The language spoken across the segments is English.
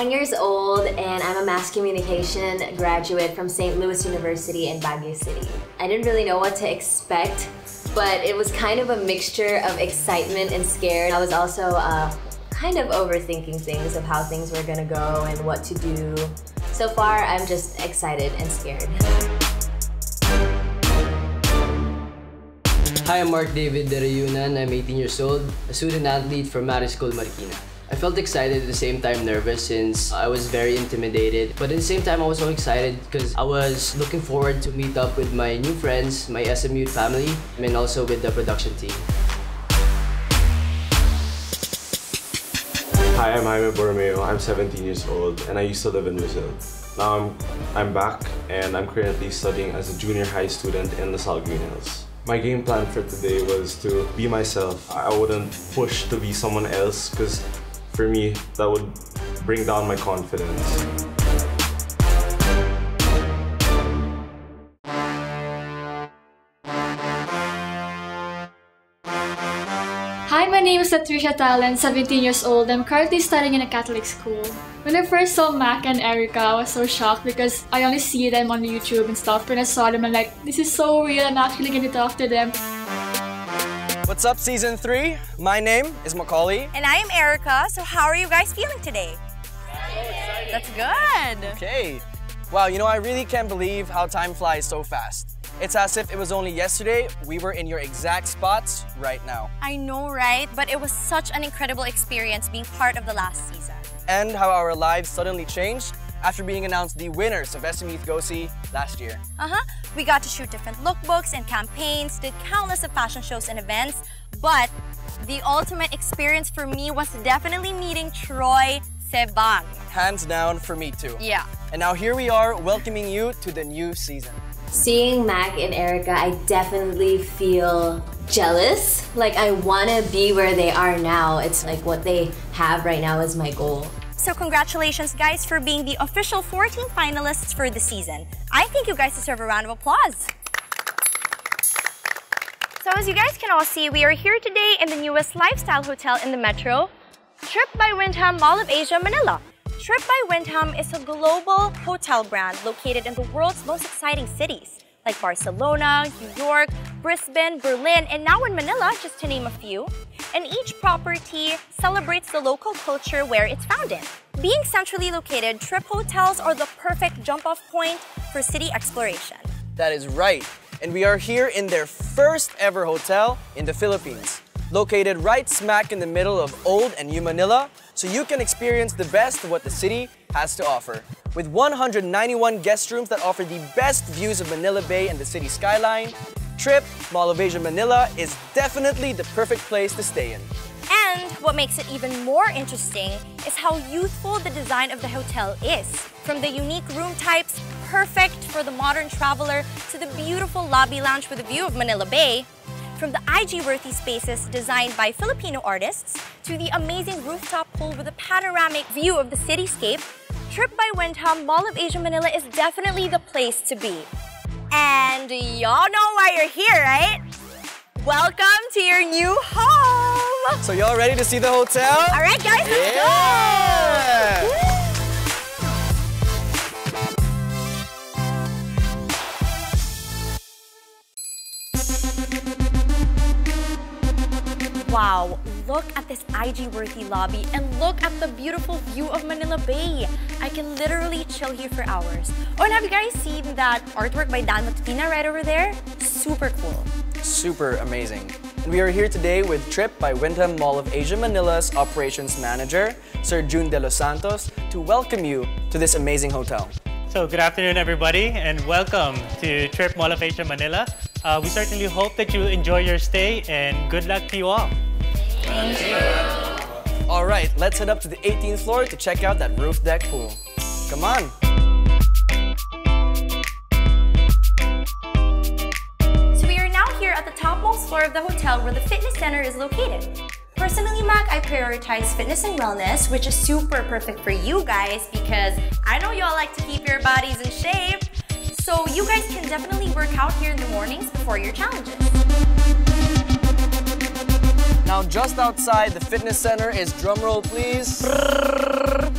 21 years old and I'm a mass communication graduate from St. Louis University in Baguio City. I didn't really know what to expect, but it was kind of a mixture of excitement and scared. I was also uh, kind of overthinking things of how things were gonna go and what to do. So far, I'm just excited and scared. Hi, I'm Mark David Derayunan. I'm 18 years old, a student athlete from School, Marikina. I felt excited at the same time nervous since I was very intimidated. But at the same time, I was so excited because I was looking forward to meet up with my new friends, my SMU family, and also with the production team. Hi, I'm Jaime Borromeo. I'm 17 years old and I used to live in Brazil. Now I'm, I'm back and I'm currently studying as a junior high student in La Salle Green Hills. My game plan for today was to be myself. I wouldn't push to be someone else because for me, that would bring down my confidence. Hi, my name is Latricia Talent, 17 years old. I'm currently studying in a Catholic school. When I first saw Mac and Erica, I was so shocked because I only see them on YouTube and stuff. When I saw them, I'm like, this is so real. I'm actually going to talk to them. What's up, season three? My name is Macaulay. And I am Erica. So how are you guys feeling today? That's good. Okay. Wow, you know, I really can't believe how time flies so fast. It's as if it was only yesterday we were in your exact spots right now. I know, right? But it was such an incredible experience being part of the last season. And how our lives suddenly changed after being announced the winners of SM Youth Go-See last year. Uh-huh. We got to shoot different lookbooks and campaigns, did countless of fashion shows and events, but the ultimate experience for me was definitely meeting Troy Sebang. Hands down for me too. Yeah. And now here we are welcoming you to the new season. Seeing Mac and Erica, I definitely feel jealous. Like I want to be where they are now. It's like what they have right now is my goal. So congratulations guys for being the official 14 finalists for the season. I think you guys deserve a round of applause. So as you guys can all see, we are here today in the newest lifestyle hotel in the metro, TRYP by Wyndham Mall of Asia, Manila. TRYP by Wyndham is a global hotel brand located in the world's most exciting cities, like Barcelona, New York, Brisbane, Berlin, and now in Manila, just to name a few. And each property celebrates the local culture where it's found in. Being centrally located, TRYP hotels are the perfect jump-off point for city exploration. That is right. And we are here in their first ever hotel in the Philippines. Located right smack in the middle of Old and New Manila, so you can experience the best of what the city has to offer. With 191 guest rooms that offer the best views of Manila Bay and the city skyline, TRYP Mall of Asia Manila is definitely the perfect place to stay in. And what makes it even more interesting is how youthful the design of the hotel is. From the unique room types, perfect for the modern traveler, to the beautiful lobby lounge with a view of Manila Bay, from the IG-worthy spaces designed by Filipino artists, to the amazing rooftop pool with a panoramic view of the cityscape, TRYP by Wyndham, Mall of Asia Manila is definitely the place to be. And y'all know why you're here, right? Welcome to your new home! So y'all ready to see the hotel? All right, guys, let's Yeah! go! Wow, look at this IG-worthy lobby and look at the beautiful view of Manila Bay. I can literally chill here for hours. Oh, and have you guys seen that artwork by Dan Matutina right over there? Super cool. Super amazing. And we are here today with TRYP by Wyndham Mall of Asia Manila's Operations Manager, Sir June De Los Santos, to welcome you to this amazing hotel. So good afternoon, everybody, and welcome to TRYP Mall of Asia Manila. Uh, we certainly hope that you enjoy your stay, and good luck to you all. All right, let's head up to the 18th floor to check out that roof deck pool. Come on. So we are now here at the topmost floor of the hotel where the fitness center is located. Personally, Mac, I prioritize fitness and wellness, which is super perfect for you guys because I know y'all like to keep your bodies in shape. So you guys can definitely work out here in the mornings before your challenges. Now, just outside the fitness center is, drumroll please,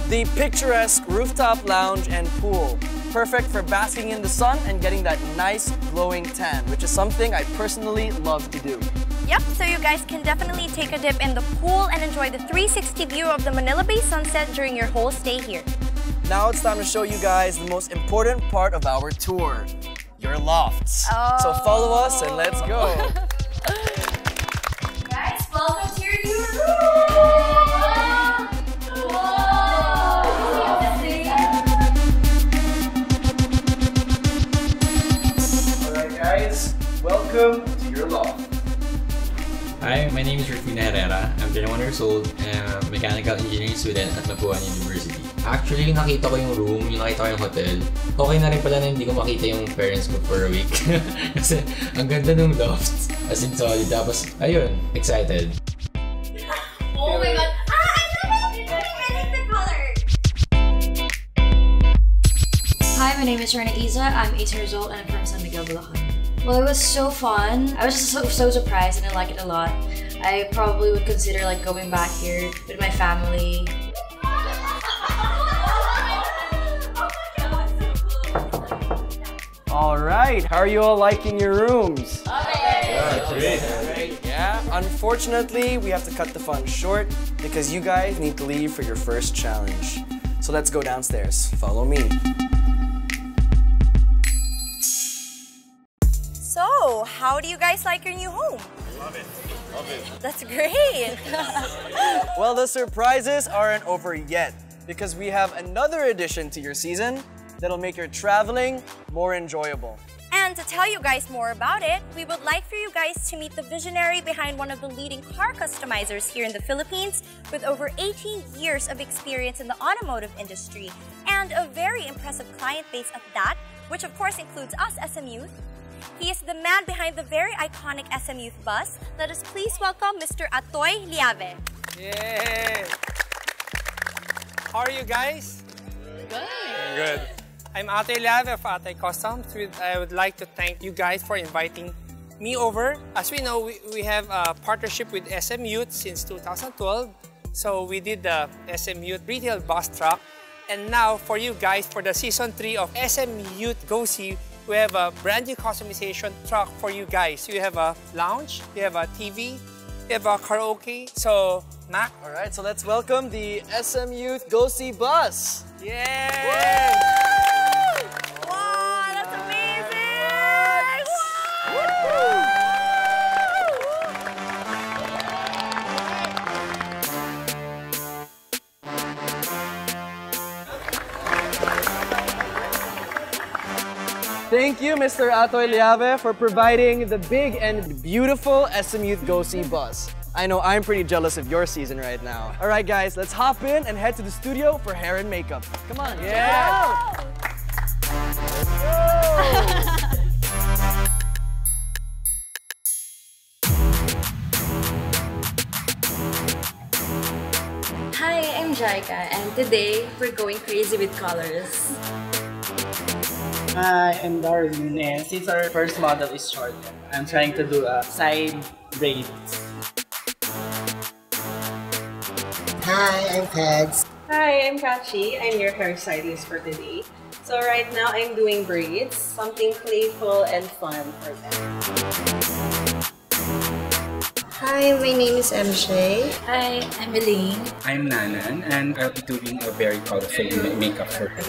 the picturesque rooftop lounge and pool. Perfect for basking in the sun and getting that nice glowing tan, which is something I personally love to do. Yep, so you guys can definitely take a dip in the pool and enjoy the 360 view of the Manila Bay sunset during your whole stay here. Now it's time to show you guys the most important part of our tour, your lofts. So oh. follow us and let's go. my name is Rufina Herrera. I'm 21 years old and a mechanical engineering student at Labuan University. Actually, yung nakita ko yung room, yung nakita ko yung hotel, okay na rin pala na hindi ko makita yung parents ko for a week. Kasi ang ganda ng loft. As in solid. Tapos, ayun, excited. Oh my god! Ah, I love it! I like the color! Hi, my name is Rena Iza. I'm 18 years old and I'm from San Miguel, Bulacan. Well, it was so fun. I was just so, so surprised and I liked it a lot. I probably would consider like going back here with my family. Alright, how are you all liking your rooms? Yeah, unfortunately, we have to cut the fun short because you guys need to leave for your first challenge. So let's go downstairs. Follow me. So, how do you guys like your new home? Love it. Love it. That's great. Well, the surprises aren't over yet because we have another addition to your season that'll make your traveling more enjoyable. and to tell you guys more about it, we would like for you guys to meet the visionary behind one of the leading car customizers here in the Philippines with over 18 years of experience in the automotive industry and a very impressive client base at that, which of course includes us, SM Youth. He is the man behind the very iconic SM Youth bus. Let us please welcome Mr. Atoy Llave. Yay! How are you guys? Good. Good. I'm Atoy Llave of Atoy Customs. I would like to thank you guys for inviting me over. As we know, we, we have a partnership with SM Youth since 2012. So we did the SM Youth retail bus truck. And now for you guys, for the season 3 of SM Youth Go See, we have a brand new customization truck for you guys. You have a lounge, you have a TV, you have a karaoke. So, Mac, Alright, so let's welcome the SM Youth Go See Bus. Yeah. Wow, Thank you, Mr. Atoy Llave, for providing the big and beautiful SM Youth Go See bus. I know I'm pretty jealous of your season right now. All right, guys, let's hop in and head to the studio for hair and makeup. Come on. Yeah. Hi, I'm Jaika and today we're going crazy with colors. Hi, I'm Darwin, and since our first model is short, I'm trying to do a side braid. Hi, I'm Pads. Hi, I'm Kachi. I'm your hair stylist for today. So right now I'm doing braids, something playful and fun for them. Hi, my name is MJ. Hi, I'm Elaine. I'm Nanan, and I'll be doing a very colorful makeup for her.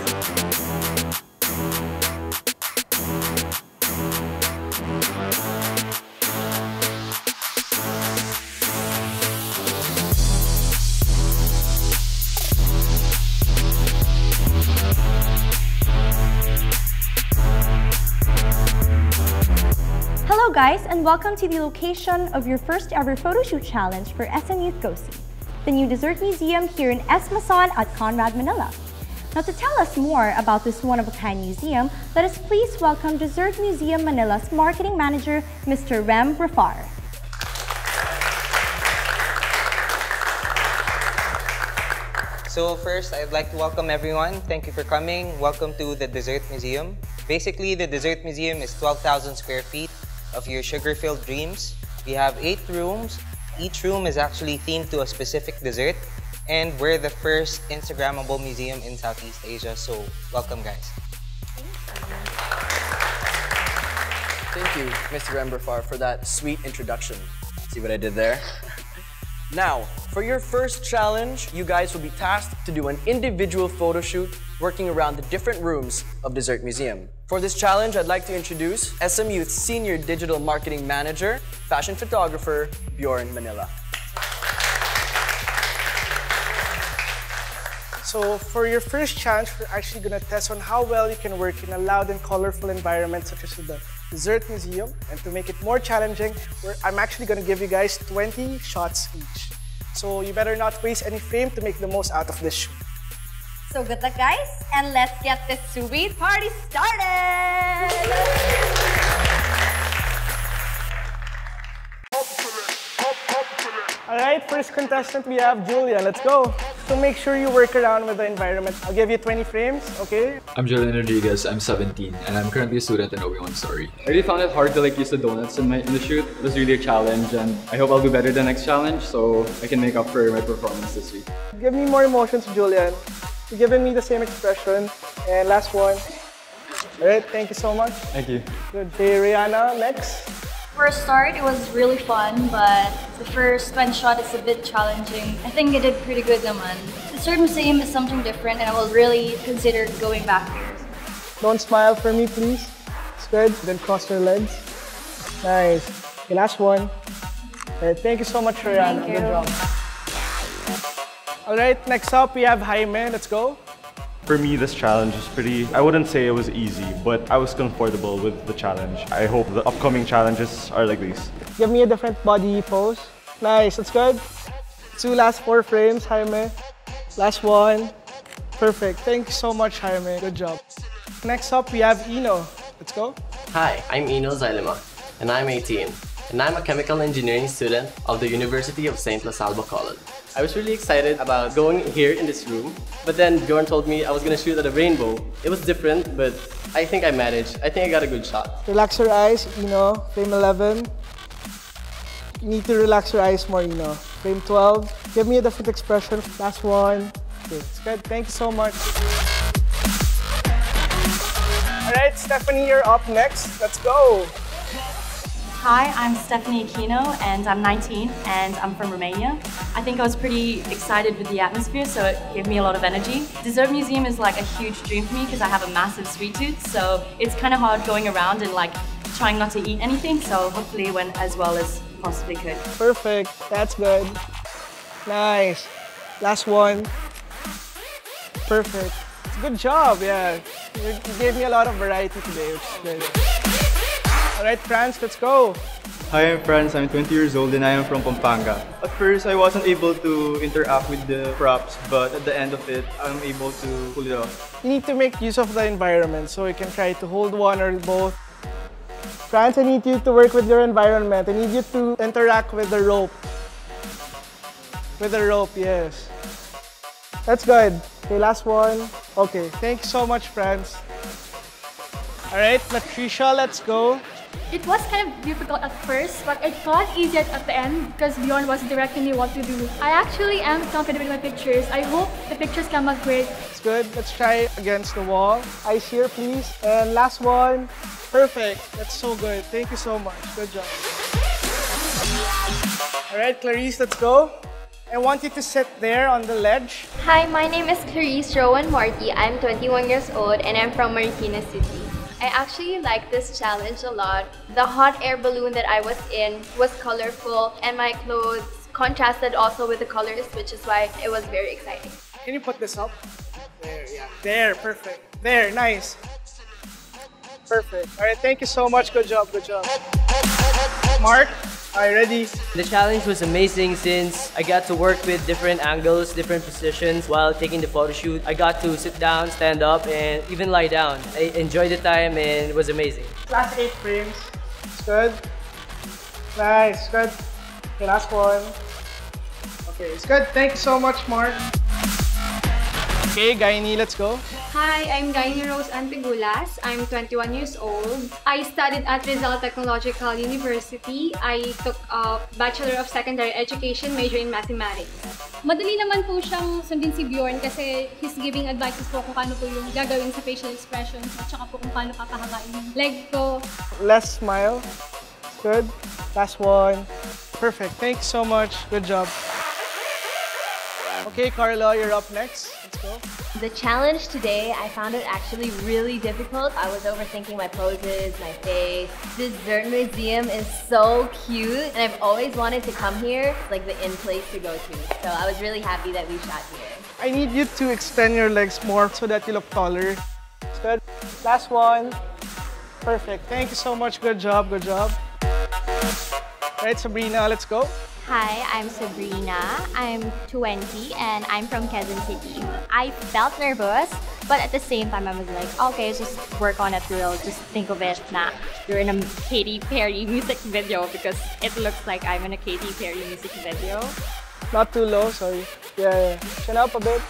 And welcome to the location of your first ever photo shoot challenge for SM Youth Go See, the new dessert museum here in S Maison at Conrad, Manila. Now to tell us more about this one-of-a-kind museum, let us please welcome Dessert Museum Manila's marketing manager, Mr. Rem Brafar. So first, I'd like to welcome everyone. Thank you for coming. Welcome to the Dessert Museum. Basically, the Dessert Museum is 12,000 square feet of your sugar-filled dreams. We have eight rooms. Each room is actually themed to a specific dessert. And we're the first Instagrammable museum in Southeast Asia. So welcome, guys. Thank you, Mr. Emberfar, for that sweet introduction. See what I did there? Now, for your first challenge, you guys will be tasked to do an individual photo shoot working around the different rooms of Dessert Museum. For this challenge, I'd like to introduce SM Youth's Senior Digital Marketing Manager, Fashion Photographer, Bjorn Manila. So for your first challenge, we're actually going to test on how well you can work in a loud and colorful environment such as the Dessert Museum. And to make it more challenging, I'm actually going to give you guys 20 shots each. So you better not waste any frame to make the most out of this shoot. So good luck guys and let's get this sweet party started! All right, first contestant, we have Julia. Let's go. So make sure you work around with the environment. I'll give you 20 frames, okay? I'm Julian Rodriguez, I'm 17, and I'm currently a student in Obi-Wan Story. I really found it hard to like use the donuts in, my, in the shoot. It was really a challenge, and I hope I'll do better the next challenge so I can make up for my performance this week. Give me more emotions, Julian. You're giving me the same expression. And last one. All right, thank you so much. Thank you. Good. Hey, Rihanna, next. For a start, it was really fun, but the first one shot is a bit challenging. I think I did pretty good naman. The Third Museum is something different and I will really consider going back there. Don't smile for me, please. It's good. Then cross your legs. Nice. Okay, last one. Right, thank you so much, Rihanna. Thank you. Good job. All right, next up we have Jaime. Let's go. For me, this challenge is pretty, I wouldn't say it was easy, but I was comfortable with the challenge. I hope the upcoming challenges are like these. Give me a different body pose. Nice, that's good. Two last four frames, Jaime. Last one. Perfect. Thank you so much, Jaime. Good job. Next up, we have Eno. Let's go. Hi, I'm Eno Zalima, and I'm 18, and I'm a chemical engineering student of the University of St. La Salva College. I was really excited about going here in this room, but then Bjorn told me I was gonna shoot at a rainbow. It was different, but I think I managed. I think I got a good shot. Relax your eyes, you know, Frame 11. You need to relax your eyes more, you know. Frame 12. Give me a different expression. Last one. It's good. Thank you so much. All right, Stephanie, you're up next. Let's go. Hi, I'm Stephanie Aquino and I'm 19 and I'm from Romania. I think I was pretty excited with the atmosphere, so it gave me a lot of energy. Dessert Museum is like a huge dream for me because I have a massive sweet tooth, so it's kind of hard going around and like trying not to eat anything, so hopefully it went as well as possibly could. Perfect. That's good. Nice. Last one. Perfect. Good job, yeah. You gave me a lot of variety today, which is good. All right, Franz, let's go. Hi, I'm Franz. I'm 20 years old and I am from Pampanga. At first, I wasn't able to interact with the props, but at the end of it, I'm able to pull it off. You need to make use of the environment so you can try to hold one or both. Franz, I need you to work with your environment. I need you to interact with the rope. With the rope, yes. That's good. Okay, last one. Okay, thank you so much, Franz. All right, Latricia, let's go. It was kind of difficult at first, but it got easier at the end because Bjorn was directing me what to do. I actually am confident with my pictures. I hope the pictures come out great. It's good. Let's try against the wall. Eyes here, please. And last one. Perfect. That's so good. Thank you so much. Good job. All right, Clarice, let's go. I want you to sit there on the ledge. Hi, my name is Clarice Rowan Marty. I'm 21 years old and I'm from Marikina City. I actually like this challenge a lot. The hot air balloon that I was in was colorful and my clothes contrasted also with the colors, which is why it was very exciting. Can you put this up? There, yeah. There, perfect. There, nice. Perfect. All right, thank you so much. Good job, good job. Mark, you ready? The challenge was amazing since I got to work with different angles, different positions while taking the photo shoot. I got to sit down, stand up, and even lie down. I enjoyed the time and it was amazing. Last eight frames. It's good. Nice, good. Okay, last one. Okay, it's good. Thank you so much, Mark. Okay, Gaini, let's go. Hi, I'm Gaini Rose Antigulas. I'm 21 years old. I studied at Rizal Technological University. I took a Bachelor of Secondary Education major in Mathematics. Madali naman po siyang sundin si Bjorn kasi he's giving advices po kung paano po yung gagawin sa facial expressions at saka po kung paano papahabain yung leg ko. Less smile. Good. Last one. Perfect. Thank you so much. Good job. Okay, Carla, you're up next. The challenge today, I found it actually really difficult. I was overthinking my poses, my face. Dessert Museum is so cute, and I've always wanted to come here. Like the in place to go to. So I was really happy that we shot here. I need you to extend your legs more so that you look taller. Good. Last one. Perfect. Thank you so much. Good job. Good job. All right, Sabrina, let's go. Hi, I'm Sabrina. I'm 20 and I'm from Quezon City. I felt nervous, but at the same time I was like, okay, just work on it real. Just think of it na you're in a Katy Perry music video because it looks like I'm in a Katy Perry music video. Not too low, sorry. Yeah, yeah. Chin up a bit.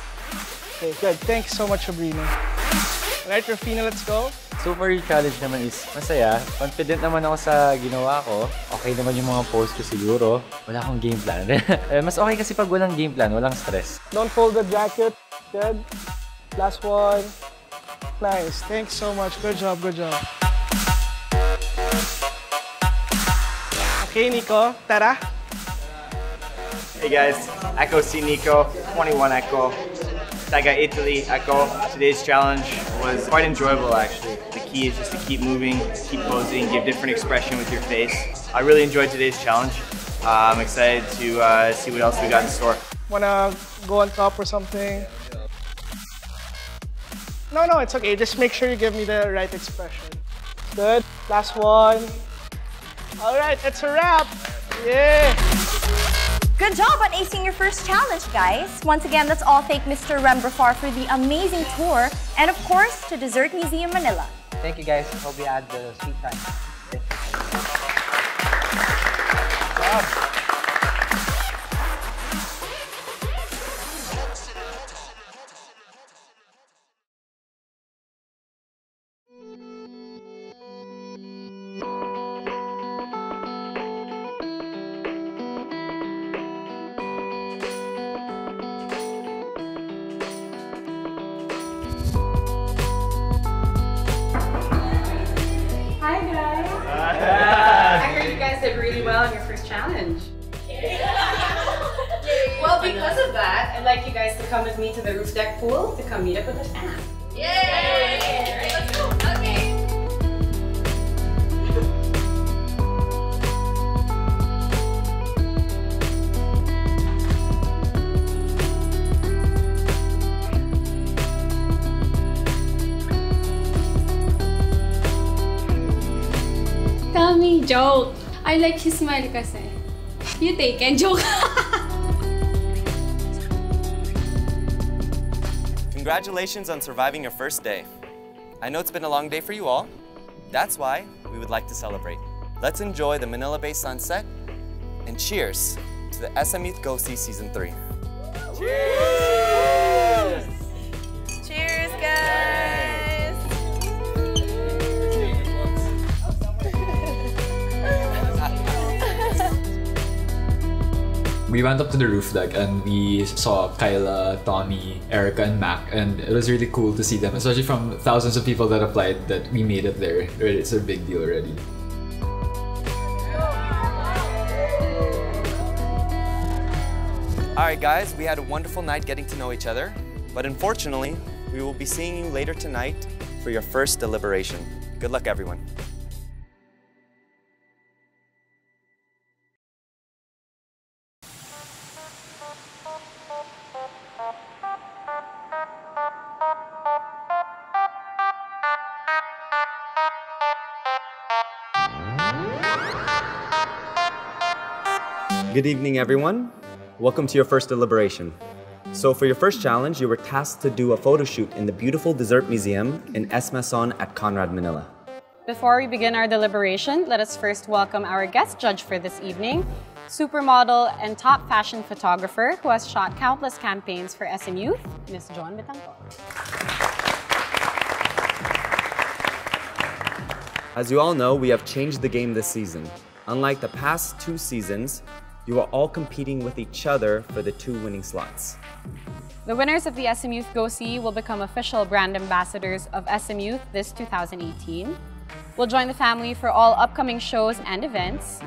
Okay, good. Thanks so much, Sabrina. All right, Rafina, let's go. So for your challenge naman is masaya. Confident naman ako sa ginawa ko. Okay naman yung mga post ko siguro. Wala akong game plan. Eh, Mas okay kasi pag walang game plan, walang stress. Don't fold the jacket. Good. Last one. Nice. Thanks so much. Good job, good job. Okay, Nico. Tara. Hey guys, Echo C Nico, 21 Echo, Taga Italy Echo. Today's challenge was quite enjoyable actually. The key is just to keep moving, keep posing, give different expression with your face. I really enjoyed today's challenge. Uh, I'm excited to uh, see what else we got in store. Wanna go on top or something? No, no, it's okay. Just make sure you give me the right expression. Good. Last one. All right, it's a wrap. Yeah. Good job on acing your first challenge, guys. Once again, let's all thank Mr. Rembrafar for the amazing tour and, of course, to Dessert Museum Manila. Thank you guys. Hope you had the sweet time. Hi joke. I like his smile kasi. You take it, joke. Congratulations on surviving your first day. I know it's been a long day for you all. That's why we would like to celebrate. Let's enjoy the Manila Bay sunset and cheers to the SM Youth Go See Season 3. Cheers! We went up to the roof deck and we saw Kyla, Tommy, Erica, and Mac, and it was really cool to see them, especially from thousands of people that applied that we made it there. It's a big deal already. All right, guys, we had a wonderful night getting to know each other, but unfortunately, we will be seeing you later tonight for your first deliberation. Good luck, everyone. Good evening, everyone. Welcome to your first deliberation. So, for your first challenge, you were tasked to do a photo shoot in the beautiful Dessert Museum in S Maison at Conrad, Manila. Before we begin our deliberation, let us first welcome our guest judge for this evening, supermodel and top fashion photographer who has shot countless campaigns for SM Youth, Ms. Joan Betancourt. As you all know, we have changed the game this season. Unlike the past two seasons, you are all competing with each other for the two winning slots. The winners of the SM Youth Go See will become official brand ambassadors of SM Youth this 2018. We'll join the family for all upcoming shows and events.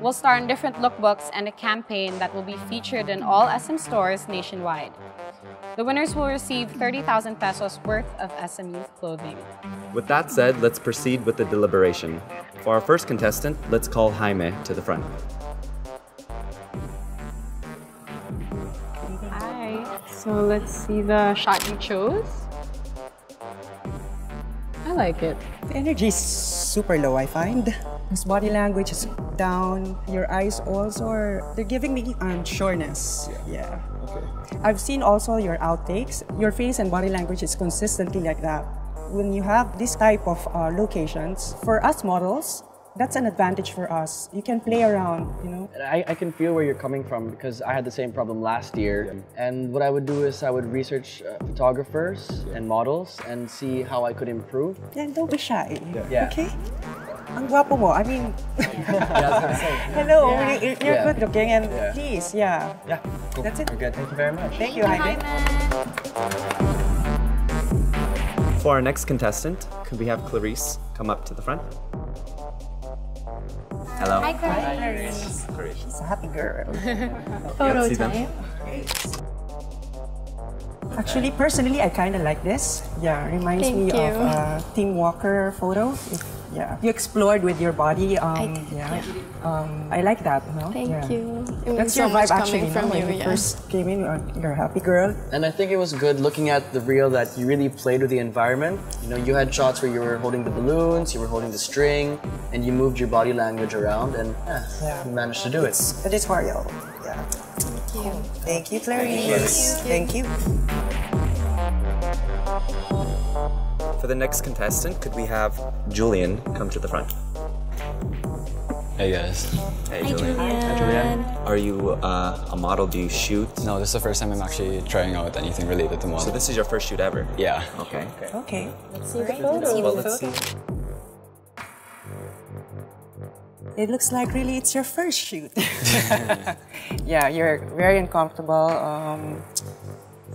We'll star in different lookbooks and a campaign that will be featured in all SM stores nationwide. The winners will receive 30,000 pesos worth of SM Youth clothing. With that said, let's proceed with the deliberation. For our first contestant, let's call Jaime to the front. So let's see the shot you chose. I like it. The energy is super low, I find. His body language is down. Your eyes also are, they're giving me um, sureness. Yeah. Okay. I've seen also your outtakes. Your face and body language is consistently like that. When you have this type of uh, locations, for us models, that's an advantage for us. You can play around, you know. I, I can feel where you're coming from because I had the same problem last year. And what I would do is I would research uh, photographers and models and see how I could improve. Yeah, don't be shy. Yeah. Okay? Ang gwapo mo. I mean, hello, Yeah. you- you're Yeah. good looking and Yeah. please, yeah. Yeah, cool. That's it. We're good. Thank you very much. Thank you, Jaime. For our next contestant, could we have Clarice come up to the front? Hello. Hi, Clarice. She's a happy girl. Photo see them? time. Actually, personally, I kind of like this. Yeah, reminds Thank me you. of a Tim Walker photo. If- yeah, you explored with your body. Um, yeah, um, I like that. No? Thank yeah. you. It That's your so vibe, actually. coming from no? you, When you yeah. first came in, you're, you're a happy girl. And I think it was good looking at the reel that you really played with the environment. You know, you had shots where you were holding the balloons, you were holding the string, and you moved your body language around, and yeah, Yeah. you managed to do it. Editorial. Yeah. Thank you. Thank you, Clarice. Thank you. For the next contestant, could we have Julian come to the front? Hey guys. Hey, Hi, Julian. Julian. Julian. Are you uh, a model? Do you shoot? No, this is the first time I'm actually trying out anything related to model. So this is your first shoot ever? Yeah. Okay. Okay. Let's see the photo. Well, let's see. It looks like really it's your first shoot. yeah, you're very uncomfortable. Um,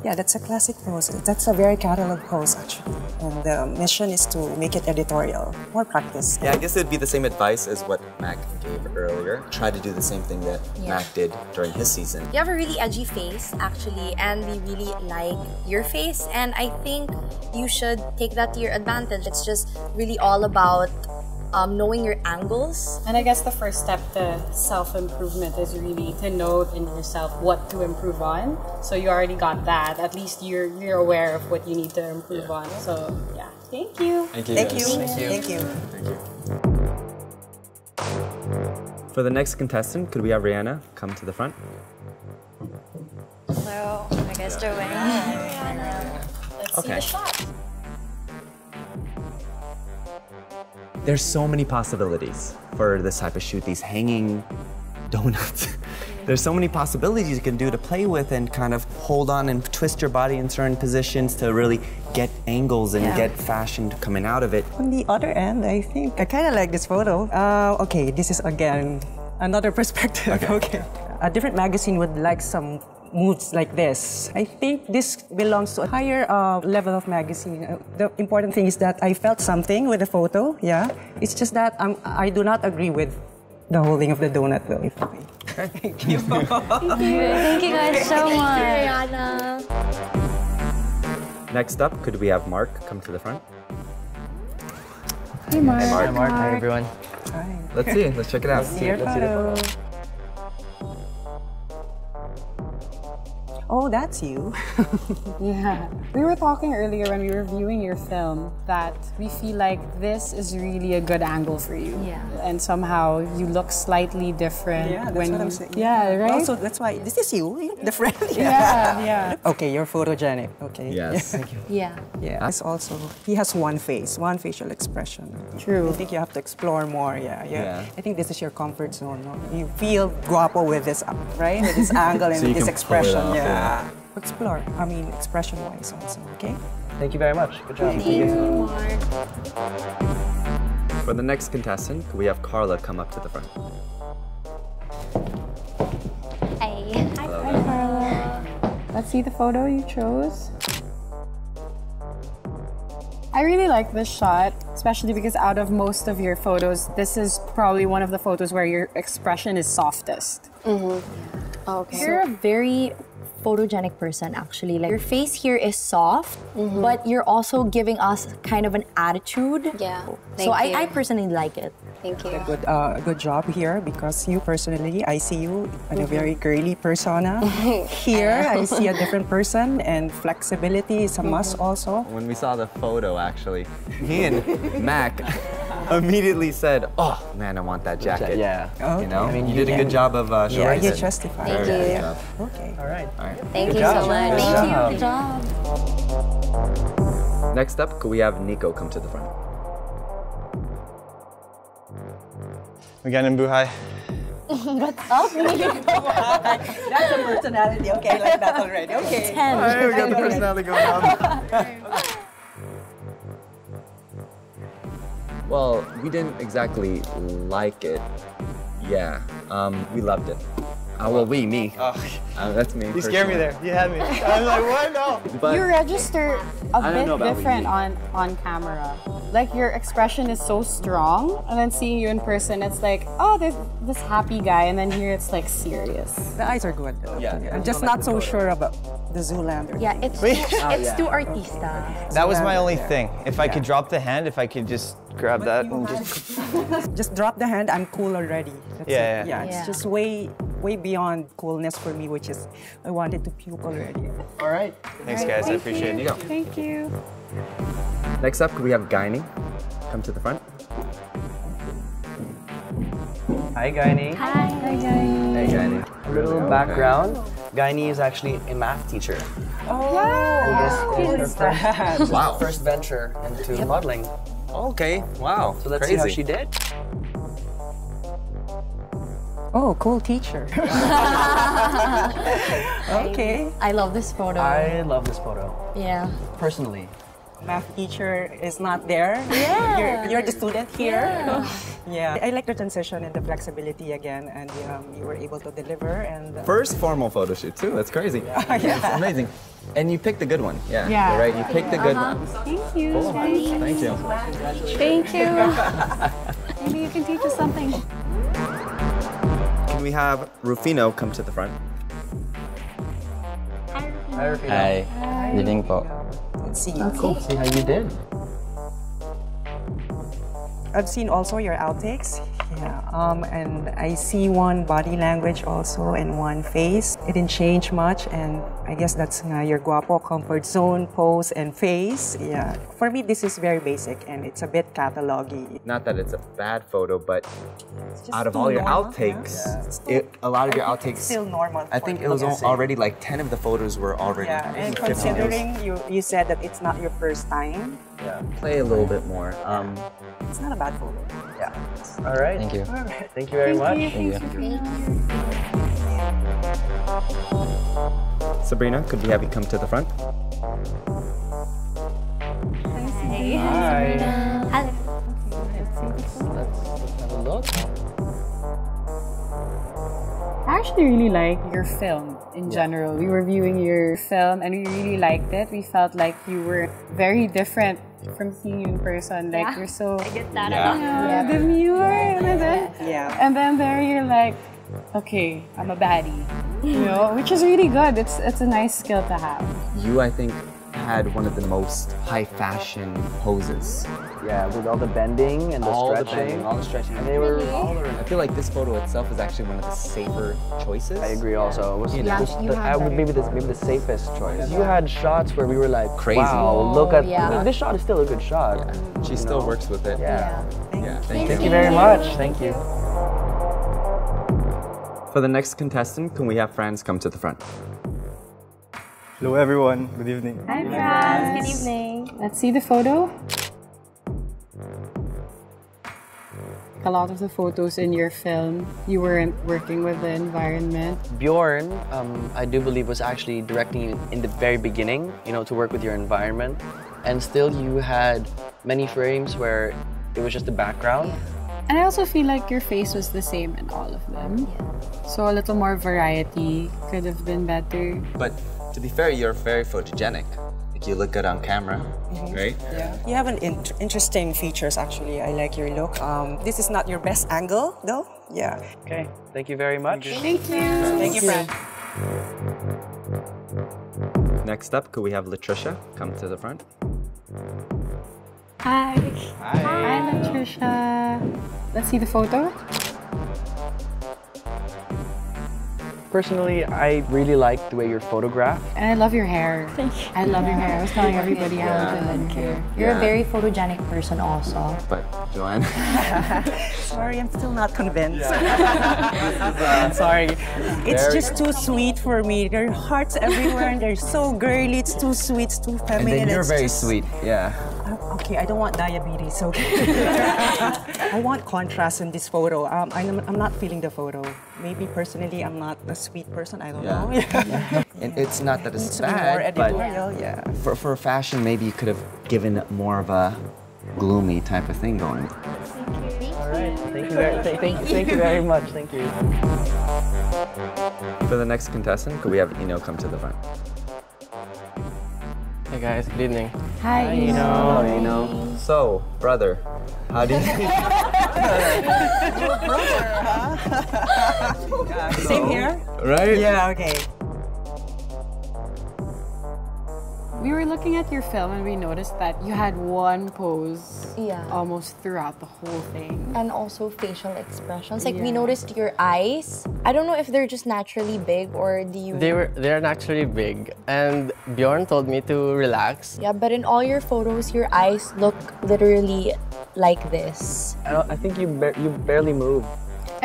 yeah, that's a classic pose. That's a very catalog pose, actually. And the mission is to make it editorial. More practice. Yeah, I guess it'd be the same advice as what Mac gave earlier. Try to do the same thing that Yeah. Mac did during his season. You have a really edgy face, actually, and we really like your face. And I think you should take that to your advantage. It's just really all about um, knowing your angles. And I guess the first step to self improvement is really to know in yourself what to improve on. So you already got that. At least you're you're aware of what you need to improve on. So yeah. Thank you. Thank you, Thank guys. you. Thank you. For the next contestant, could we have Rihanna come to the front? Hello, how are you guys doing? Let's Okay. see the shot. There's so many possibilities for this type of shoot, these hanging donuts. There's so many possibilities you can do to play with and kind of hold on and twist your body in certain positions to really get angles and Yeah. get fashion coming out of it. On the other end, I think I kind of like this photo. Uh, okay, this is again another perspective. Okay. A different magazine would like some moods like this. I think this belongs to a higher uh, level of magazine. Uh, the important thing is that I felt something with the photo. Yeah, it's just that um, I do not agree with the holding of the donut though. If Thank you. Thank you. Thank you guys so much. Thank Rihanna. Next up, could we have Mark come to the front? Hey, Mark. Hi, Mark. Hi, everyone. Let's see. Let's check it out. See your photo. Oh, that's you. Yeah. We were talking earlier when we were viewing your film that we feel like this is really a good angle for you. Yeah. And somehow you look slightly different Yeah, that's when what you, I'm saying. Yeah, right? Also, that's why this is you, you look different. Yeah, yeah. Okay, you're photogenic. Okay. Yes. Thank you. Yeah. Yeah. It's also he has one face, one facial expression. True. I think you have to explore more. Yeah, yeah. Yeah. I think this is your comfort zone. No? You feel guapo with this, right? With this angle and So this can pull it expression. yeah. Yeah. Explore. I mean, expression-wise also. Okay. Thank you very much. Good job. For the next contestant, we have Carla come up to the front? Hey. Hello Hi. Carla. Let's see the photo you chose. I really like this shot, especially because out of most of your photos, this is probably one of the photos where your expression is softest. Mm-hmm. Okay. You're a very photogenic person actually. Like your face here is soft, mm-hmm. but you're also giving us kind of an attitude. Yeah. So Thank I, you. I personally like it. Thank you. Good, uh, good job here because you personally, I see you in a mm-hmm. very girly persona. here, I see a different person, and flexibility is a mm-hmm. must also. When we saw the photo, actually, me and Mac immediately said, "Oh man, I want that jacket." Yeah. You know, I mean, you you did a good job of uh, Yeah, you it. justify. Very Thank good you. Okay. All right. All right. Thank Good you job. so much. Good Thank job. you. Good job. Next up, could we have Nico come to the front? Magandang buhay. What's up? Nico? That's a personality. Okay, like that already. Okay. Ten. All right, we got the personality going on. well, we didn't exactly like it. Yeah, um, we loved it. Uh, well, we, me. Oh, Uh, that's me. you scared me there. You had me. I'm like, what? No. But you register a bit different on on camera. Like your expression is so strong, and then seeing you in person, it's like, oh, this this happy guy, and then here it's like serious. The eyes are good. though. Yeah, I'm just not so sure about the Zoolander. Yeah, it's Wait. too, Oh, it's yeah. too artista. That was my only yeah. thing. If I could drop the hand, if I could just grab that and just. Just drop the hand. I'm cool already. That's Yeah, it. yeah. yeah. It's Yeah. just way, way beyond coolness for me, which is I wanted to puke already. All right. Thanks, guys. I appreciate it. Nico. Thank you. Next up, could we have Guiney come to the front? Hi, Guiney. Hi, guys. Hey, Guiney. A little background. Guiney is actually a math teacher. Oh, This is her first, Wow. first venture into modeling. Okay, wow. So let's Crazy. see how she did. Oh, cool teacher. okay. I love this photo. I love this photo, yeah. personally. Math teacher is not there. Yeah. You're, you're the student here. Yeah. Yeah. I like the transition and the flexibility again, and um, you were able to deliver. And uh, First formal photo shoot too. That's crazy. It's amazing. And you picked a good one. Yeah. Yeah. You're right. You picked a good Uh-huh. one. Thank you. Cool. Thank you. Thank you. Maybe you can teach us something. Can we have Rufino come to the front? Hi, Rufino. Hi. Good evening po. let's see. Cool. See how you did. I've seen also your outtakes. Yeah. Um, and I see one body language also and one face. It didn't change much, and I guess that's uh, your guapo comfort zone, pose, and face. Yeah. For me, this is very basic, and it's a bit catalogy. Not that it's a bad photo, but out of all your normal, outtakes, it, a lot of your I outtakes. it's still normal. I think it was al- already like 10 of the photos were already. Yeah, and 15 years. considering you, you said that it's not your first time, Yeah, play a little bit more. Um, it's not a bad photo. Yeah. All right. Thank you. All right. Thank you very much. Thank you. Sabrina, could we have you come to the front? Hi. Hello. Let's have a look. I actually really like your film in general. We were viewing your film and we really liked it. We felt like you were very different from seeing you in person. Like Yeah. you're so I get that Yeah. a lot. yeah, demure and then Yeah. and then there you're like okay, I'm a baddie. You know, which is really good. It's it's a nice skill to have. You, I think, had one of the most high fashion poses. Yeah, with all the bending and the all stretching. the bending, all the stretching. And they were all I feel like this photo itself is actually one of the safer choices. I agree also. It was You know? just the, I would maybe this maybe the safest choice. You had shots where we were like Crazy. Wow, oh, look at yeah. I mean, this shot is still a good shot. She you still know? works with it. Yeah. Yeah. Thank, you very much. Thank you. For the next contestant, can we have Franz come to the front? Hello everyone, good evening. Hi, Franz. Good evening. Let's see the photo. A lot of the photos in your film, you weren't working with the environment. Bjorn, um, I do believe, was actually directing you in the very beginning, you know, to work with your environment. And still, you had many frames where it was just the background. And I also feel like your face was the same in all of them. So a little more variety could have been better. But to be fair, you're very photogenic. Like you look good on camera, right? Yeah. You have an int- interesting features actually. I like your look. Um, this is not your best angle though. Yeah. Okay, thank you very much. Thank you. Thank you, Fran. Next up, could we have Latricia come to the front? Hi. Hi. Hi, Latricia. Let's see the photo. Personally, I really like the way you're photographed. And I love your hair. Thank you. I love your hair. I was telling everybody how Yeah. much I love your hair. You're Yeah. a very photogenic person also. But Joanne, Sorry, I'm still not convinced. uh, I'm sorry. It's just too sweet for me. There are hearts everywhere and they're so girly. It's too sweet, it's too and feminine. then you're it's very just- sweet. Yeah. Okay, I don't want diabetes, so I want contrast in this photo. Um, I'm, I'm not feeling the photo. Maybe personally, I'm not a sweet person. I don't Yeah. know. And it's not that it's Needs to more bad, but yeah. for, for fashion, maybe you could have given more of a gloomy type of thing going. Thank you. All right, thank you very, th- thank, thank you very much. Thank you. For the next contestant, could we have Eno come to the front? Hey guys, good evening. Hi, Eno. Eno. So, brother, how do you Same here? Right? Yeah, okay. We were looking at your film and we noticed that you had one pose Yeah. almost throughout the whole thing. And also facial expressions. Like we noticed your eyes. I don't know if they're just naturally big or do you They were they're naturally big, and Bjorn told me to relax. Yeah, but in all your photos, your eyes look literally like this. I, I think you bar- you barely move.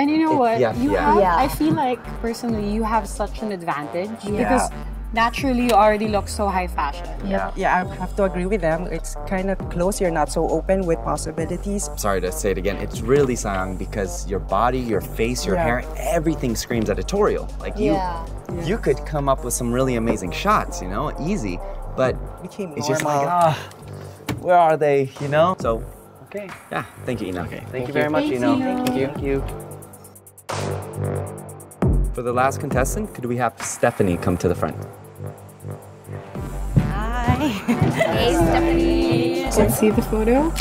And you know It- what? yeah, you yeah. have Yeah. I feel like personally you have such an advantage Yeah. because naturally you already look so high fashion. Yeah. yeah, I have to agree with them. It's kind of close. You're not so open with possibilities. Sorry to say it again. It's really Sayang because your body, your face, your Yeah. hair, everything screams editorial. Like you, Yeah. you could come up with some really amazing shots. You know, easy. But Became it's just like, normal. ah, where are they? You know. So Okay. yeah, thank you, Eno. Okay, Thank, you very much, Thank Eno. you. Thank you. Thank you. For the last contestant, could we have Stephanie come to the front? Hi. Hey, Stephanie. Let's see the photo.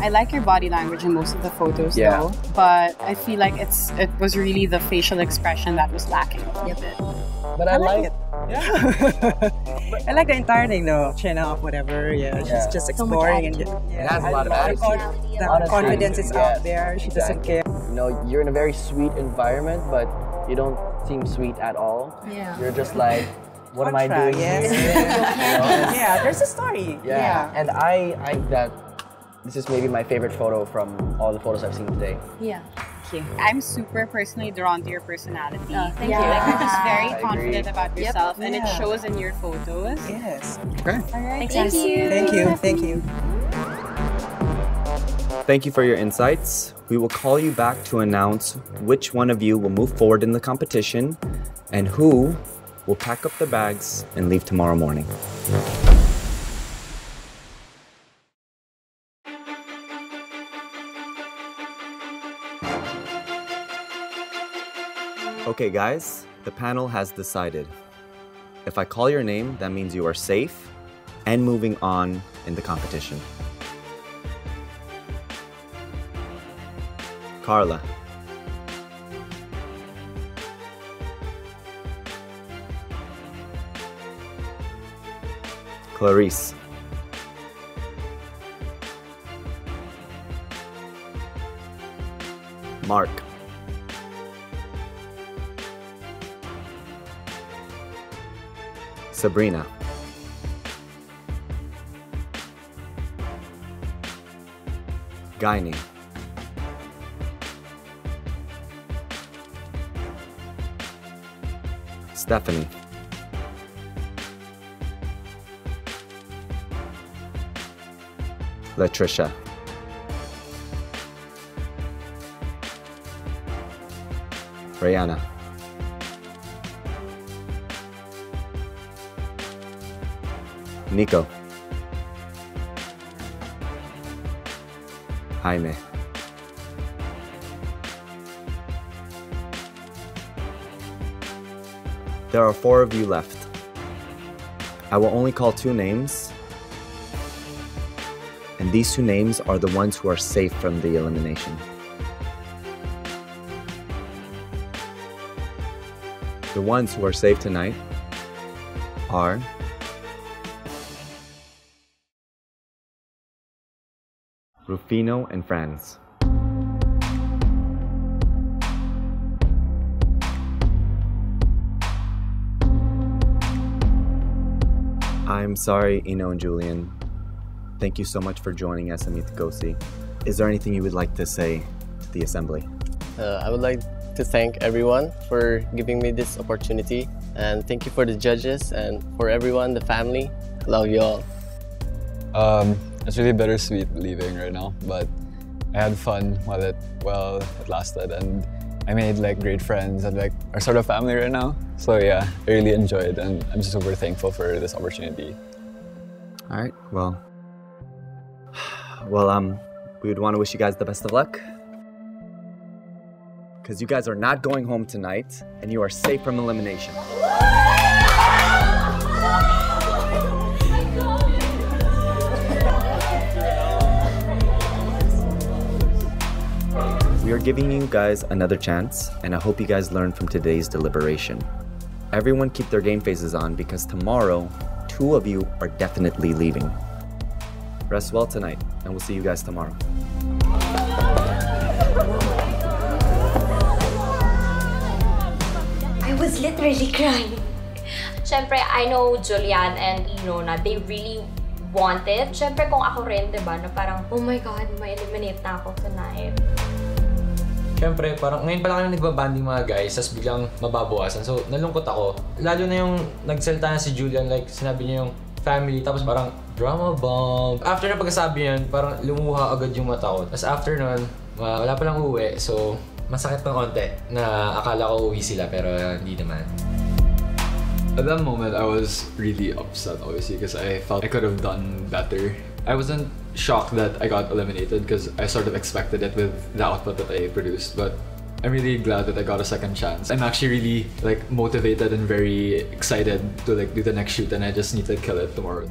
I like your body language in most of the photos Yeah. though, but I feel like it's it was really the facial expression that was lacking a little bit. But I, like, it. Yeah. I like the entire thing though. Chin up, whatever. Yeah, she's Yeah. just So exploring and attitude. yeah, It has a lot of attitude. con- The Lot confidence is attitude, out there. She doesn't care. You know, you're in a very sweet environment, but you don't seem sweet at all. Yeah. You're just like, what am I doing yes. here? Yeah, there's a story. Yeah. And I, I that this is maybe my favorite photo from all the photos I've seen today. Yeah. Thank you. I'm super personally drawn to your personality. Oh, thank yeah. you. Like you're just I very agree. confident about Yep. yourself and it shows in your photos. Yes. Okay. All right. Thank you. Thank you. Thank you. Thank you for your insights. We will call you back to announce which one of you will move forward in the competition and who will pack up the bags and leave tomorrow morning. Okay, guys, the panel has decided. If I call your name, that means you are safe and moving on in the competition. Carla. Clarice. Mark. Sabrina. Guiney. Stephanie. Latricia. Rihanna. Nico. Jaime. There are four of you left. I will only call two names, these two names are the ones who are safe from the elimination. The ones who are safe tonight are Rufino and Franz. I'm sorry, Eno and Julian. Thank you so much for joining SM Youth Go-See. Is there anything you would like to say to the assembly? Uh, I would like to thank everyone for giving me this opportunity and thank you for the judges and for everyone, the family. Love you all. Um, it's really bittersweet leaving right now, but I had fun while it while it lasted, and I made like great friends and like are sort of family right now. So yeah, I really enjoyed, and I'm just super thankful for this opportunity. All right. Well, well, um, we would want to wish you guys the best of luck. Because you guys are not going home tonight, and you are safe from elimination. We are giving you guys another chance, and I hope you guys learn from today's deliberation. Everyone keep their game faces on because tomorrow, two of you are definitely leaving. Rest well tonight, and we'll see you guys tomorrow. I was literally crying. Siyempre, I know Julian and Ino na they really want it. Siyempre, kung ako rin, di ba, na parang, oh my God, may eliminate na ako tonight. Siyempre, parang ngayon pa lang kami nagbabanding mga guys, tapos biglang mababawasan. So, nalungkot ako. Lalo na yung nagsalita na si Julian, like, sinabi niya yung family, tapos parang drama bomb. After na pagkasabi yun, parang lumuha agad yung mata ko. Tapos after nun, wa- wala pa lang uwi, so masakit ng konti na akala ko uwi sila, pero hindi naman. At that moment, I was really upset, obviously, because I felt I could have done better. I wasn't shocked that I got eliminated because I sort of expected it with the output that I produced, but I'm really glad that I got a second chance. I'm actually really like motivated and very excited to like do the next shoot, and I just need to kill it tomorrow.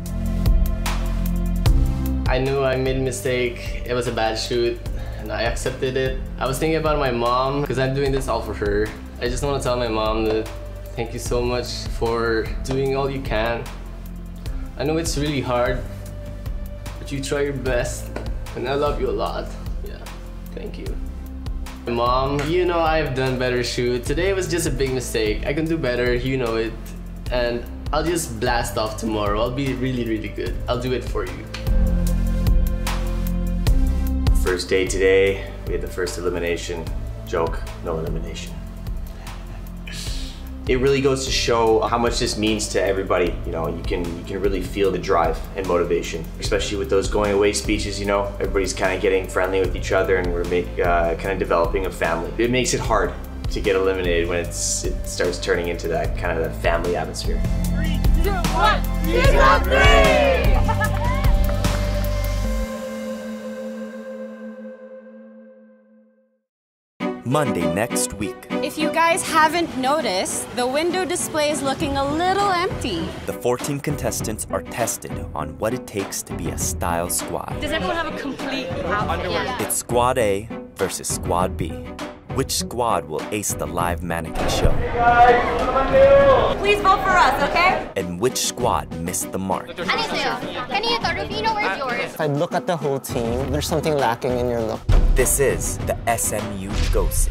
I knew I made a mistake. It was a bad shoot, and I accepted it. I was thinking about my mom because I'm doing this all for her. I just want to tell my mom that thank you so much for doing all you can. I know it's really hard, but you try your best, and I love you a lot. Yeah, thank you. Mom, you know I've done better shoot. Today was just a big mistake. I can do better, you know it. And I'll just blast off tomorrow. I'll be really, really good. I'll do it for you. First day today, we had the first elimination. Joke, no elimination. It really goes to show how much this means to everybody. You know, you can you can really feel the drive and motivation, especially with those going away speeches. You know, everybody's kind of getting friendly with each other, and we're make, uh, kind of developing a family. It makes it hard to get eliminated when it's it starts turning into that kind of that family atmosphere. Monday next week. If you guys haven't noticed, the window display is looking a little empty. The 14 contestants are tested on what it takes to be a style squad. Does everyone have a complete outfit? It's Squad A versus Squad B. Which squad will ace the live mannequin show? Please vote for us, okay? And which squad missed the mark? Anito, Kanito, Rufino, where's yours? If I look at the whole team, there's something lacking in your look. This is the SM Youth Go-See.